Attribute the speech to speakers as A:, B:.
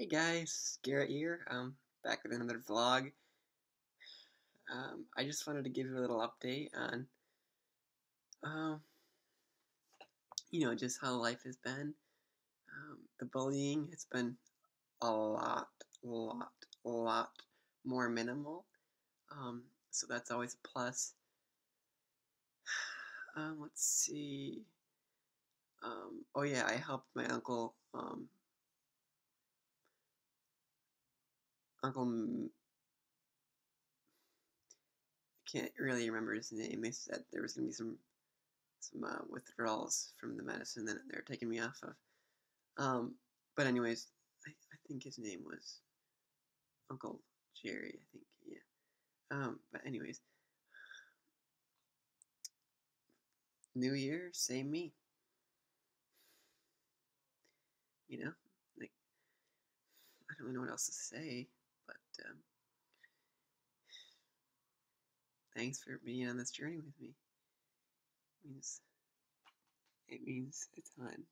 A: Hey guys, Garrett here. Um, back with another vlog. Um, I just wanted to give you a little update on, um, you know, just how life has been. Um, the bullying—it's been a lot, lot, lot more minimal. Um, so that's always a plus. Um, let's see. Um, oh yeah, I helped my uncle, um, Uncle. I can't really remember his name. They said there was gonna be some some uh, withdrawals from the medicine that they're taking me off of. Um, but anyways, I, I think his name was Uncle Jerry. I think yeah. Um, but anyways, New Year, same me. You know, like I don't really know what else to say, but um, thanks for being on this journey with me. It means it means a ton.